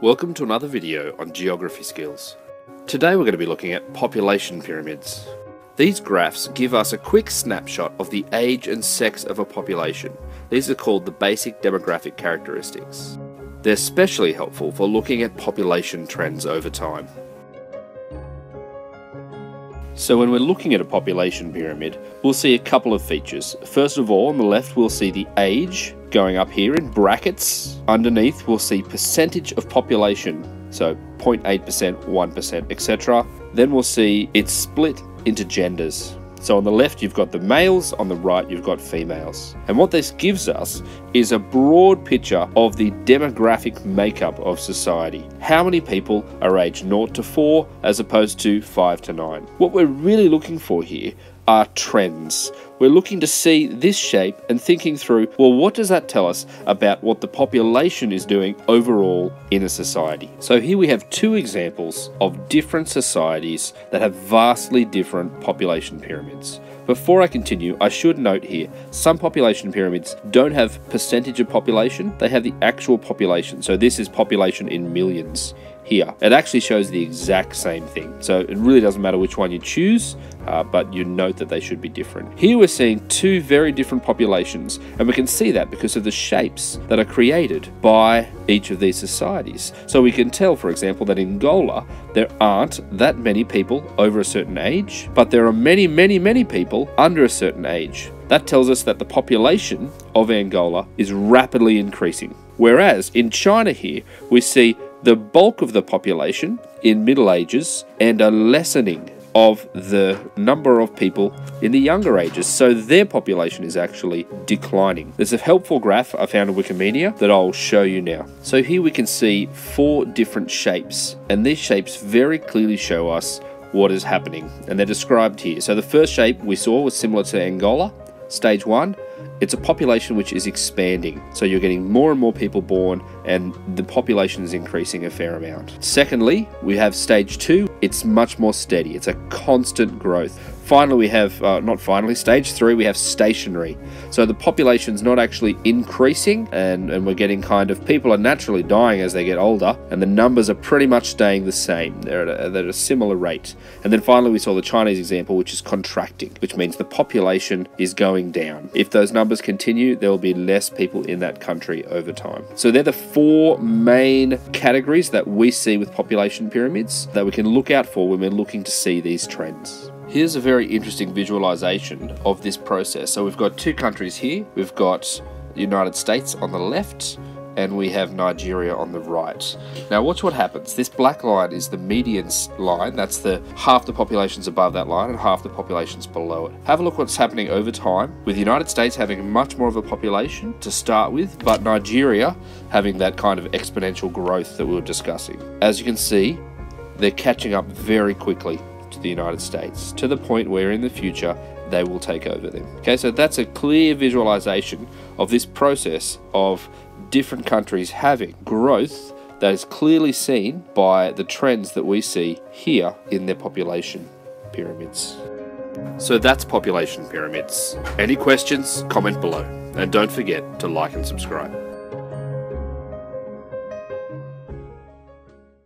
Welcome to another video on geography skills. Today we're going to be looking at population pyramids. These graphs give us a quick snapshot of the age and sex of a population. These are called the basic demographic characteristics. They're especially helpful for looking at population trends over time. So when we're looking at a population pyramid, we'll see a couple of features. First of all, on the left, we'll see the age going up here in brackets. Underneath, we'll see percentage of population, so 0.8%, 1%, etc. Then we'll see it's split into genders. So on the left, you've got the males, on the right, you've got females. And what this gives us is a broad picture of the demographic makeup of society. How many people are aged 0 to 4 as opposed to 5 to 9? What we're really looking for here are trends. We're looking to see this shape and thinking through, well, what does that tell us about what the population is doing overall in a society? So here we have two examples of different societies that have vastly different population pyramids. Before I continue, I should note here some population pyramids don't have percentage of population, they have the actual population. So this is population in millions here. It actually shows the exact same thing. So it really doesn't matter which one you choose, uh, but you note that they should be different. Here we're seeing two very different populations, and we can see that because of the shapes that are created by each of these societies. So we can tell, for example, that in Angola, there aren't that many people over a certain age, but there are many, many, many people under a certain age. That tells us that the population of Angola is rapidly increasing. Whereas in China here, we see the bulk of the population in Middle Ages and a lessening of the number of people in the younger ages. So their population is actually declining. There's a helpful graph I found in Wikimedia that I'll show you now. So here we can see four different shapes, and these shapes very clearly show us what is happening, and they're described here. So the first shape we saw was similar to Angola, stage one. It's a population which is expanding, so you're getting more and more people born, and the population is increasing a fair amount. Secondly, we have stage two, it's much more steady, it's a constant growth. Finally, we have, uh, not finally, stage three, we have stationary. So the population's not actually increasing, and, and we're getting kind of people are naturally dying as they get older, and the numbers are pretty much staying the same. They're at a, they're at a similar rate. And then finally, we saw the Chinese example, which is contracting, which means the population is going down. If those numbers continue, there will be less people in that country over time. So they're the four main categories that we see with population pyramids that we can look out for when we're looking to see these trends. Here's a very interesting visualization of this process. So we've got two countries here. We've got the United States on the left and we have Nigeria on the right. Now watch what happens. This black line is the median line. That's the half the population's above that line and half the population's below it. Have a look what's happening over time with the United States having much more of a population to start with, but Nigeria having that kind of exponential growth that we were discussing. As you can see, they're catching up very quickly the United States to the point where in the future they will take over them. Okay, so that's a clear visualization of this process of different countries having growth that is clearly seen by the trends that we see here in their population pyramids. So that's population pyramids. Any questions, comment below. And don't forget to like and subscribe.